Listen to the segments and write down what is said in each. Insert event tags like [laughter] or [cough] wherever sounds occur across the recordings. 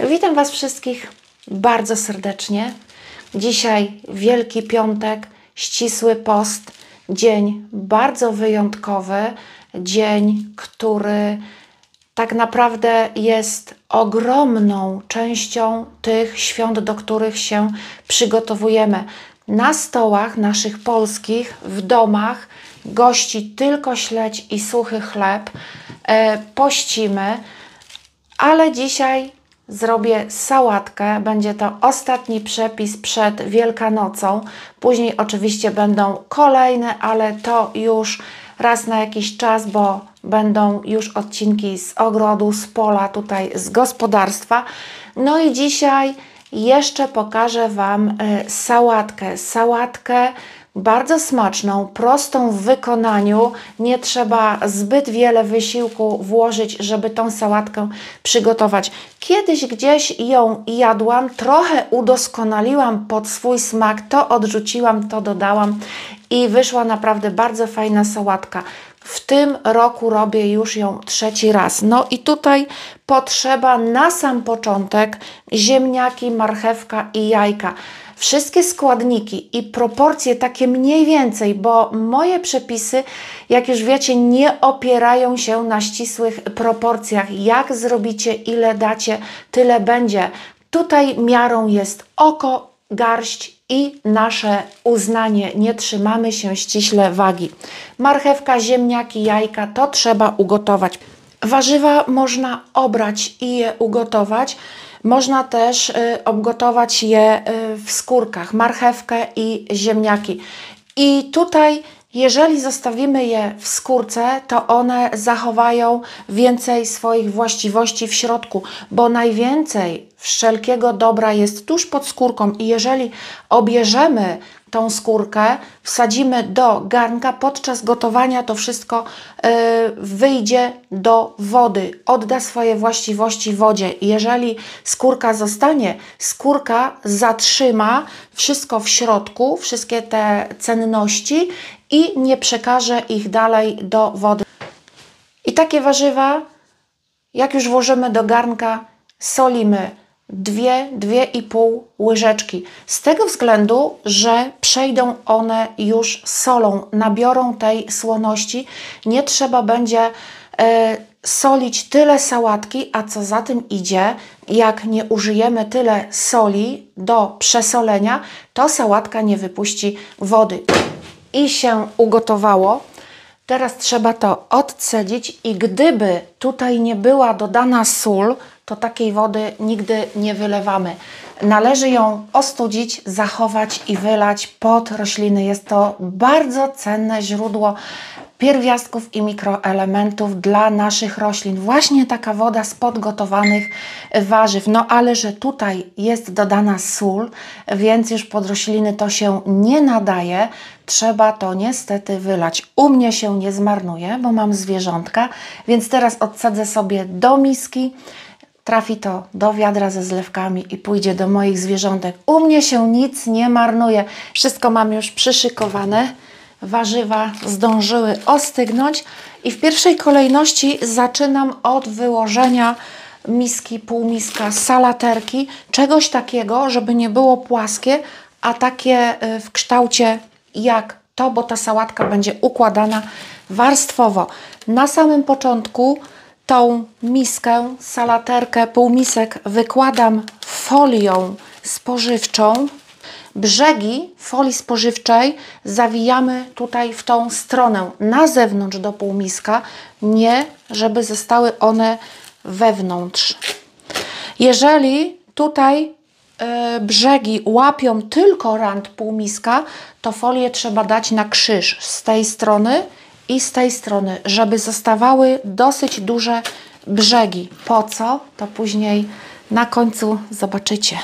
Witam Was wszystkich bardzo serdecznie. Dzisiaj Wielki Piątek, ścisły post, dzień bardzo wyjątkowy, dzień, który tak naprawdę jest ogromną częścią tych świąt, do których się przygotowujemy. Na stołach naszych polskich, w domach, gości tylko śledź i suchy chleb. E, pościmy, ale dzisiaj zrobię sałatkę. Będzie to ostatni przepis przed Wielkanocą. Później oczywiście będą kolejne, ale to już raz na jakiś czas, bo będą już odcinki z ogrodu, z pola, tutaj z gospodarstwa. No i dzisiaj jeszcze pokażę Wam y, sałatkę. Sałatkę bardzo smaczną, prostą w wykonaniu. Nie trzeba zbyt wiele wysiłku włożyć, żeby tą sałatkę przygotować. Kiedyś gdzieś ją jadłam, trochę udoskonaliłam pod swój smak, to odrzuciłam, to dodałam i wyszła naprawdę bardzo fajna sałatka. W tym roku robię już ją trzeci raz. No i tutaj potrzeba na sam początek ziemniaki, marchewka i jajka. Wszystkie składniki i proporcje takie mniej więcej, bo moje przepisy, jak już wiecie, nie opierają się na ścisłych proporcjach. Jak zrobicie, ile dacie, tyle będzie. Tutaj miarą jest oko, garść i nasze uznanie. Nie trzymamy się ściśle wagi. Marchewka, ziemniaki, jajka to trzeba ugotować. Warzywa można obrać i je ugotować. Można też y, obgotować je y, w skórkach, marchewkę i ziemniaki. I tutaj jeżeli zostawimy je w skórce, to one zachowają więcej swoich właściwości w środku, bo najwięcej wszelkiego dobra jest tuż pod skórką i jeżeli obierzemy tą skórkę, wsadzimy do garnka, podczas gotowania to wszystko y, wyjdzie do wody, odda swoje właściwości wodzie. Jeżeli skórka zostanie, skórka zatrzyma wszystko w środku, wszystkie te cenności i nie przekaże ich dalej do wody. I takie warzywa, jak już włożymy do garnka, solimy dwie, dwie i pół łyżeczki. Z tego względu, że przejdą one już solą, nabiorą tej słoności. Nie trzeba będzie e, solić tyle sałatki, a co za tym idzie, jak nie użyjemy tyle soli do przesolenia, to sałatka nie wypuści wody. I się ugotowało. Teraz trzeba to odcedzić i gdyby tutaj nie była dodana sól, to takiej wody nigdy nie wylewamy. Należy ją ostudzić, zachować i wylać pod rośliny. Jest to bardzo cenne źródło pierwiastków i mikroelementów dla naszych roślin. Właśnie taka woda z podgotowanych warzyw. No ale że tutaj jest dodana sól, więc już pod rośliny to się nie nadaje. Trzeba to niestety wylać. U mnie się nie zmarnuje, bo mam zwierzątka, więc teraz odsadzę sobie do miski trafi to do wiadra ze zlewkami i pójdzie do moich zwierzątek. U mnie się nic nie marnuje. Wszystko mam już przyszykowane. Warzywa zdążyły ostygnąć i w pierwszej kolejności zaczynam od wyłożenia miski, półmiska salaterki, czegoś takiego, żeby nie było płaskie, a takie y, w kształcie jak to, bo ta sałatka będzie układana warstwowo. Na samym początku tą miskę, salaterkę, półmisek wykładam folią spożywczą. Brzegi folii spożywczej zawijamy tutaj w tą stronę, na zewnątrz do półmiska, nie żeby zostały one wewnątrz. Jeżeli tutaj y, brzegi łapią tylko rand półmiska, to folię trzeba dać na krzyż z tej strony i z tej strony, żeby zostawały dosyć duże brzegi. Po co? To później na końcu zobaczycie.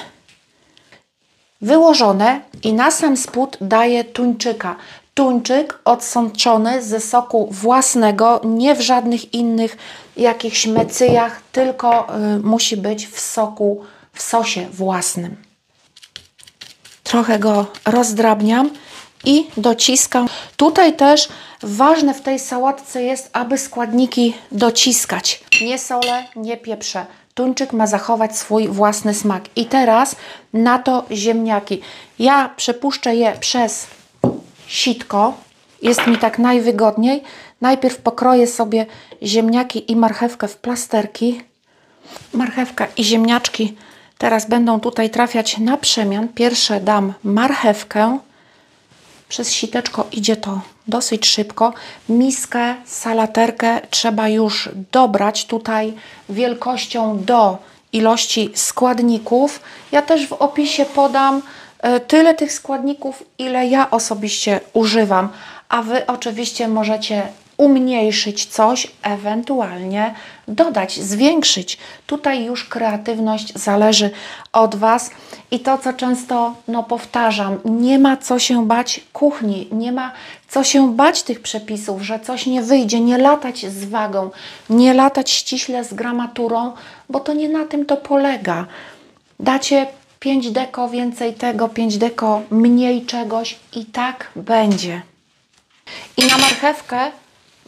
Wyłożone i na sam spód daję tuńczyka. Tuńczyk odsączony ze soku własnego, nie w żadnych innych jakichś mecyjach, tylko y, musi być w soku, w sosie własnym. Trochę go rozdrabniam i dociskam. Tutaj też ważne w tej sałatce jest, aby składniki dociskać. Nie solę, nie pieprze. Tuńczyk ma zachować swój własny smak. I teraz na to ziemniaki. Ja przepuszczę je przez sitko. Jest mi tak najwygodniej. Najpierw pokroję sobie ziemniaki i marchewkę w plasterki. Marchewka i ziemniaczki teraz będą tutaj trafiać na przemian. Pierwsze dam marchewkę. Przez siteczko idzie to dosyć szybko. Miskę, salaterkę trzeba już dobrać tutaj wielkością do ilości składników. Ja też w opisie podam e, tyle tych składników, ile ja osobiście używam, a Wy oczywiście możecie umniejszyć coś, ewentualnie dodać, zwiększyć. Tutaj już kreatywność zależy od Was i to, co często no, powtarzam, nie ma co się bać kuchni, nie ma co się bać tych przepisów, że coś nie wyjdzie, nie latać z wagą, nie latać ściśle z gramaturą, bo to nie na tym to polega. Dacie 5 deko więcej tego, 5 deko mniej czegoś i tak będzie. I na marchewkę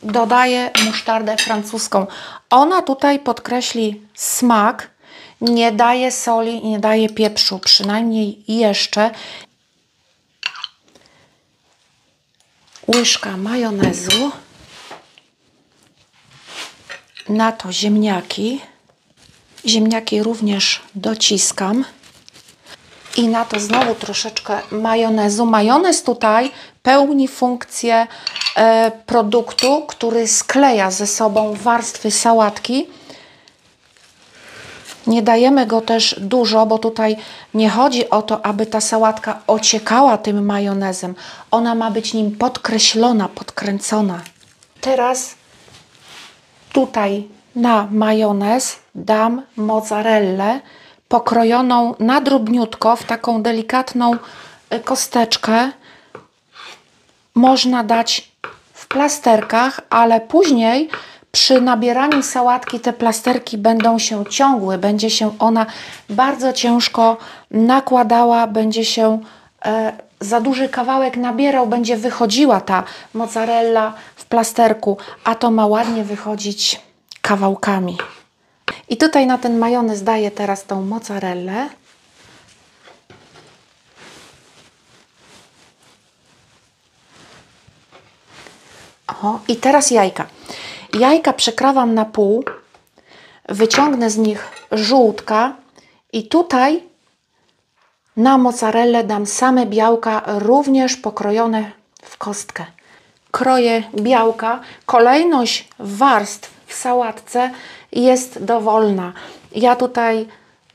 dodaję musztardę francuską. Ona tutaj podkreśli smak, nie daje soli, nie daje pieprzu, przynajmniej jeszcze. Łyżka majonezu. Na to ziemniaki. Ziemniaki również dociskam. I na to znowu troszeczkę majonezu. Majonez tutaj pełni funkcję produktu, który skleja ze sobą warstwy sałatki. Nie dajemy go też dużo, bo tutaj nie chodzi o to, aby ta sałatka ociekała tym majonezem. Ona ma być nim podkreślona, podkręcona. Teraz tutaj na majonez dam mozzarellę pokrojoną na drobniutko w taką delikatną e, kosteczkę można dać plasterkach, ale później przy nabieraniu sałatki te plasterki będą się ciągły, będzie się ona bardzo ciężko nakładała, będzie się e, za duży kawałek nabierał, będzie wychodziła ta mozzarella w plasterku, a to ma ładnie wychodzić kawałkami. I tutaj na ten majonez daję teraz tą mozzarellę. O, i teraz jajka. Jajka przekrawam na pół, wyciągnę z nich żółtka i tutaj na mozzarellę dam same białka, również pokrojone w kostkę. Kroję białka. Kolejność warstw w sałatce jest dowolna. Ja tutaj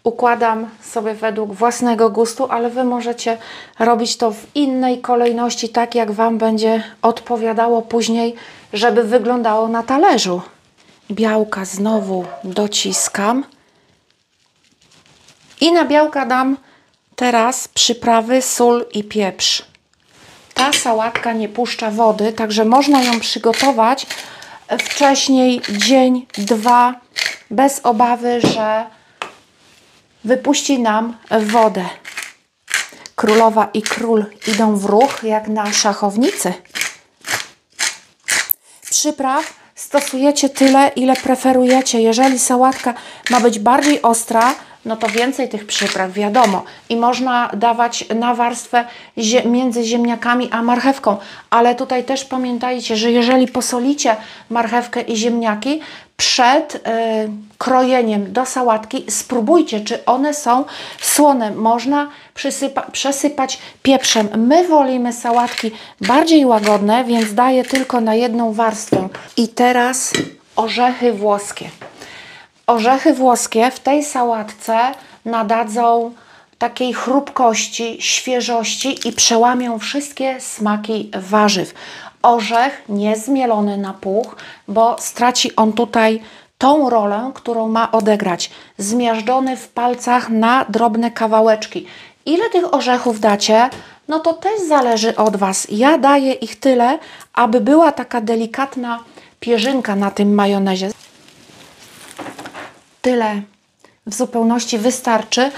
układam sobie według własnego gustu, ale Wy możecie robić to w innej kolejności, tak jak Wam będzie odpowiadało później, żeby wyglądało na talerzu. Białka znowu dociskam. I na białka dam teraz przyprawy, sól i pieprz. Ta sałatka nie puszcza wody, także można ją przygotować wcześniej, dzień, dwa, bez obawy, że wypuści nam wodę. Królowa i król idą w ruch jak na szachownicy. Przypraw stosujecie tyle, ile preferujecie. Jeżeli sałatka ma być bardziej ostra, no to więcej tych przypraw, wiadomo. I można dawać na warstwę między ziemniakami a marchewką. Ale tutaj też pamiętajcie, że jeżeli posolicie marchewkę i ziemniaki, przed y, krojeniem do sałatki spróbujcie, czy one są słone. Można przesypać pieprzem. My wolimy sałatki bardziej łagodne, więc daję tylko na jedną warstwę. I teraz orzechy włoskie. Orzechy włoskie w tej sałatce nadadzą takiej chrupkości, świeżości i przełamią wszystkie smaki warzyw. Orzech nie zmielony na puch, bo straci on tutaj tą rolę, którą ma odegrać. Zmiażdżony w palcach na drobne kawałeczki. Ile tych orzechów dacie? No to też zależy od Was. Ja daję ich tyle, aby była taka delikatna pierzynka na tym majonezie tyle w zupełności wystarczy.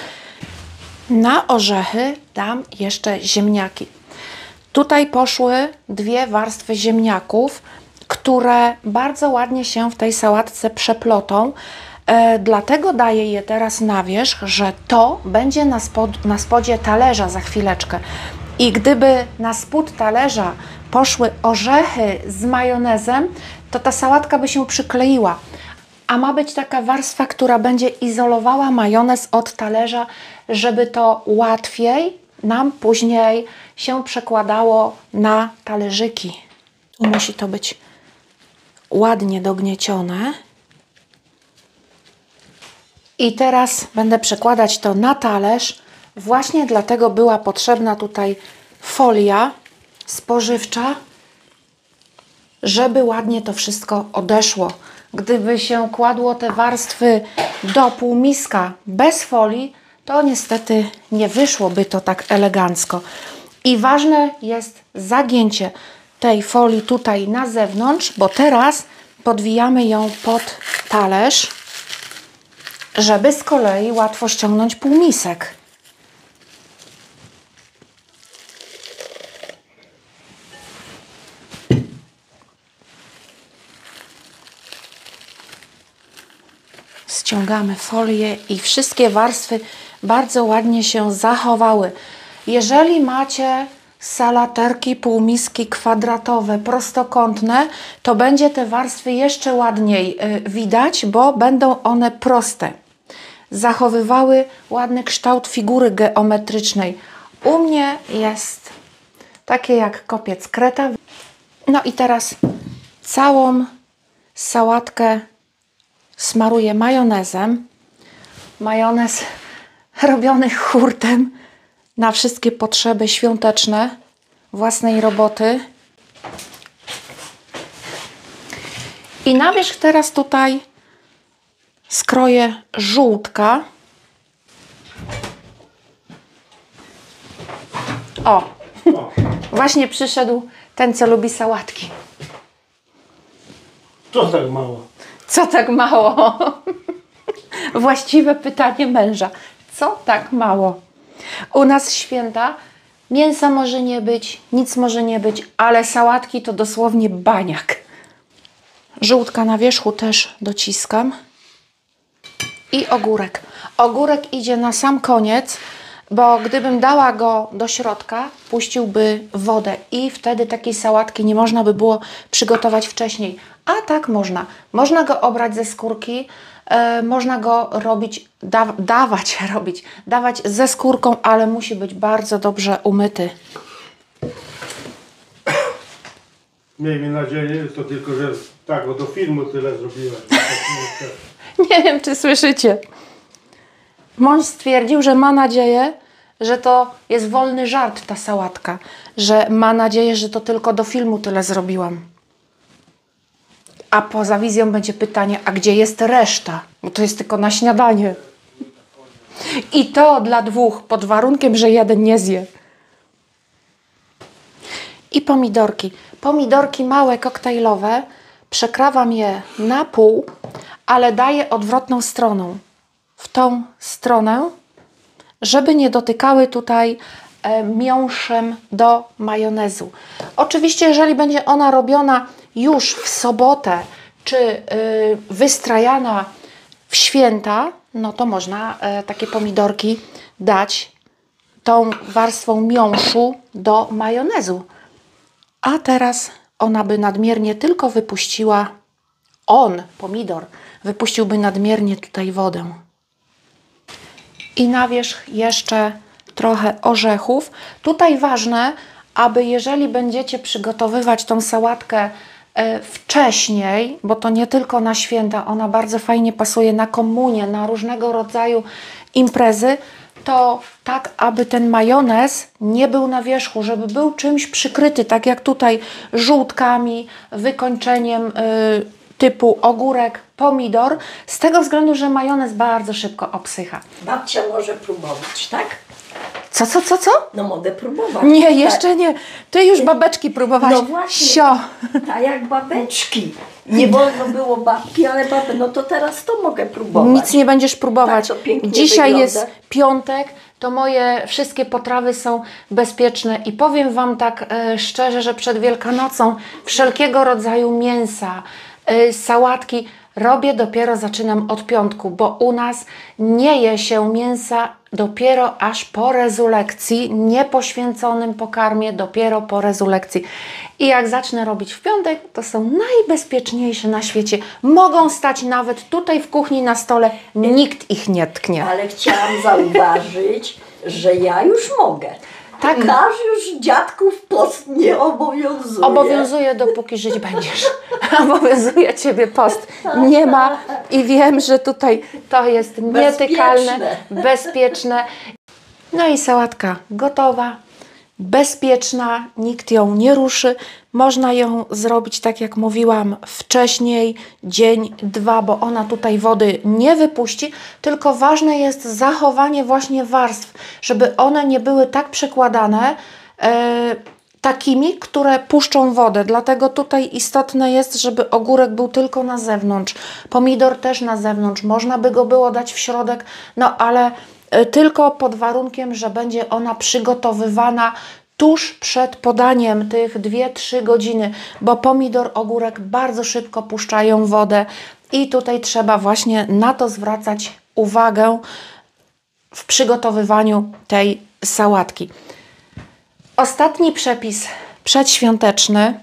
Na orzechy dam jeszcze ziemniaki. Tutaj poszły dwie warstwy ziemniaków, które bardzo ładnie się w tej sałatce przeplotą. E, dlatego daję je teraz na wierzch, że to będzie na, spod, na spodzie talerza za chwileczkę. I gdyby na spód talerza poszły orzechy z majonezem, to ta sałatka by się przykleiła. A ma być taka warstwa, która będzie izolowała majonez od talerza, żeby to łatwiej nam później się przekładało na talerzyki. Tu musi to być ładnie dogniecione. I teraz będę przekładać to na talerz. Właśnie dlatego była potrzebna tutaj folia spożywcza, żeby ładnie to wszystko odeszło. Gdyby się kładło te warstwy do półmiska bez folii, to niestety nie wyszłoby to tak elegancko. I ważne jest zagięcie tej folii tutaj na zewnątrz, bo teraz podwijamy ją pod talerz, żeby z kolei łatwo ściągnąć półmisek. Ściągamy folię i wszystkie warstwy bardzo ładnie się zachowały. Jeżeli macie salaterki, półmiski kwadratowe, prostokątne, to będzie te warstwy jeszcze ładniej y, widać, bo będą one proste. Zachowywały ładny kształt figury geometrycznej. U mnie jest takie jak kopiec kreta. No i teraz całą sałatkę smaruję majonezem. Majonez [laughs] robiony hurtem na wszystkie potrzeby świąteczne własnej roboty. I na wierzch teraz tutaj skroję żółtka. O, właśnie przyszedł ten, co lubi sałatki. Co tak mało? Co tak mało? Właściwe pytanie męża. Co tak mało? U nas święta mięsa może nie być, nic może nie być, ale sałatki to dosłownie baniak. Żółtka na wierzchu też dociskam. I ogórek. Ogórek idzie na sam koniec, bo gdybym dała go do środka, puściłby wodę i wtedy takiej sałatki nie można by było przygotować wcześniej. A tak można. Można go obrać ze skórki, e, można go robić, da, dawać, [laughs] robić, dawać ze skórką, ale musi być bardzo dobrze umyty. Miejmy nadzieję, to tylko, że tak, bo do filmu tyle zrobiłem. [laughs] Nie wiem, czy słyszycie. Mąż stwierdził, że ma nadzieję, że to jest wolny żart, ta sałatka. Że ma nadzieję, że to tylko do filmu tyle zrobiłam. A poza wizją będzie pytanie, a gdzie jest reszta? Bo to jest tylko na śniadanie. I to dla dwóch, pod warunkiem, że jeden nie zje. I pomidorki. Pomidorki małe, koktajlowe. Przekrawam je na pół, ale daję odwrotną stroną. W tą stronę, żeby nie dotykały tutaj e, miąższem do majonezu. Oczywiście, jeżeli będzie ona robiona już w sobotę, czy y, wystrajana w święta, no to można e, takie pomidorki dać tą warstwą miąższu do majonezu. A teraz ona by nadmiernie tylko wypuściła, on, pomidor, wypuściłby nadmiernie tutaj wodę. I na wierzch jeszcze trochę orzechów. Tutaj ważne, aby jeżeli będziecie przygotowywać tą sałatkę wcześniej, bo to nie tylko na święta, ona bardzo fajnie pasuje na komunię, na różnego rodzaju imprezy, to tak, aby ten majonez nie był na wierzchu, żeby był czymś przykryty, tak jak tutaj żółtkami, wykończeniem y, typu ogórek, pomidor, z tego względu, że majonez bardzo szybko obsycha. Babcia może próbować, tak? Co, co, co, co? No mogę próbować. Nie, jeszcze nie. Ty już babeczki próbowałaś. No właśnie. Sio. Tak, jak babeczki. [laughs] Nie wolno było babki, ale babę, no to teraz to mogę próbować. Nic nie będziesz próbować. Tak to pięknie Dzisiaj wygląda. jest piątek, to moje wszystkie potrawy są bezpieczne i powiem Wam tak e, szczerze, że przed Wielkanocą wszelkiego rodzaju mięsa, e, sałatki robię dopiero zaczynam od piątku, bo u nas nie je się mięsa dopiero aż po rezulekcji, niepoświęconym pokarmie dopiero po rezulekcji. I jak zacznę robić w piątek, to są najbezpieczniejsze na świecie. Mogą stać nawet tutaj w kuchni na stole, nikt ich nie tknie. Ale chciałam zauważyć, że ja już mogę. Tak. Nasz już dziadków post nie obowiązuje. Obowiązuje, dopóki żyć będziesz. [laughs] Obowiązuje Ciebie post. Nie ma i wiem, że tutaj to jest nietykalne, bezpieczne. No i sałatka gotowa, bezpieczna, nikt ją nie ruszy. Można ją zrobić tak jak mówiłam wcześniej, dzień, dwa, bo ona tutaj wody nie wypuści, tylko ważne jest zachowanie właśnie warstw, żeby one nie były tak przekładane, e, takimi, które puszczą wodę. Dlatego tutaj istotne jest, żeby ogórek był tylko na zewnątrz. Pomidor też na zewnątrz. Można by go było dać w środek, no ale tylko pod warunkiem, że będzie ona przygotowywana tuż przed podaniem tych 2-3 godziny, bo pomidor, ogórek bardzo szybko puszczają wodę i tutaj trzeba właśnie na to zwracać uwagę w przygotowywaniu tej sałatki. Ostatni przepis przedświąteczny.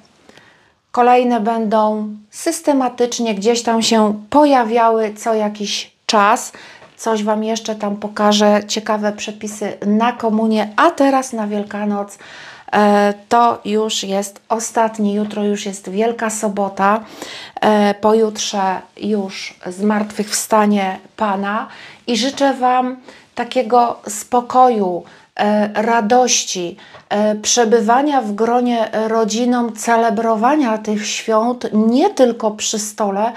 Kolejne będą systematycznie gdzieś tam się pojawiały co jakiś czas. Coś Wam jeszcze tam pokażę, ciekawe przepisy na komunię, a teraz na Wielkanoc. E, to już jest ostatni, jutro już jest Wielka Sobota, e, pojutrze już zmartwychwstanie Pana i życzę Wam takiego spokoju, radości, e, przebywania w gronie rodziną, celebrowania tych świąt nie tylko przy stole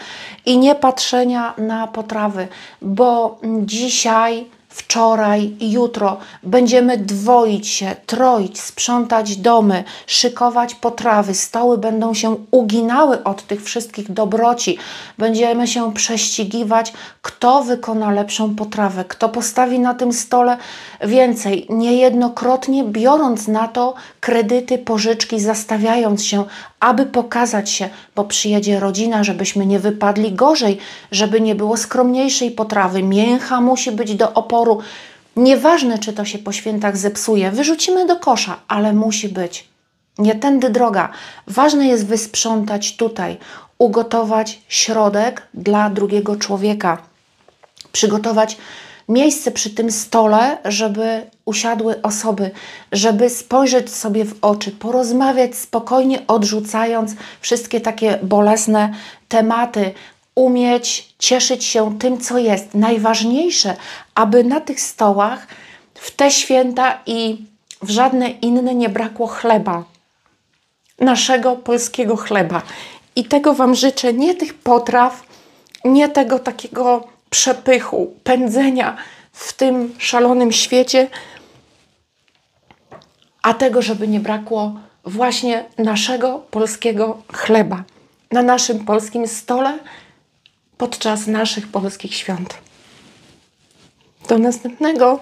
i nie patrzenia na potrawy, bo dzisiaj wczoraj i jutro będziemy dwoić się, troić, sprzątać domy, szykować potrawy, stoły będą się uginały od tych wszystkich dobroci. Będziemy się prześcigiwać, kto wykona lepszą potrawę, kto postawi na tym stole więcej, niejednokrotnie biorąc na to kredyty, pożyczki, zastawiając się, aby pokazać się, bo przyjedzie rodzina, żebyśmy nie wypadli gorzej, żeby nie było skromniejszej potrawy. Mięcha musi być do oporu. Nieważne, czy to się po świętach zepsuje, wyrzucimy do kosza, ale musi być. Nie tędy droga. Ważne jest wysprzątać tutaj, ugotować środek dla drugiego człowieka, przygotować miejsce przy tym stole, żeby usiadły osoby, żeby spojrzeć sobie w oczy, porozmawiać spokojnie, odrzucając wszystkie takie bolesne tematy, umieć cieszyć się tym, co jest. Najważniejsze, aby na tych stołach w te święta i w żadne inne nie brakło chleba. Naszego polskiego chleba. I tego Wam życzę, nie tych potraw, nie tego takiego przepychu, pędzenia w tym szalonym świecie, a tego, żeby nie brakło właśnie naszego polskiego chleba na naszym polskim stole podczas naszych polskich świąt. Do następnego.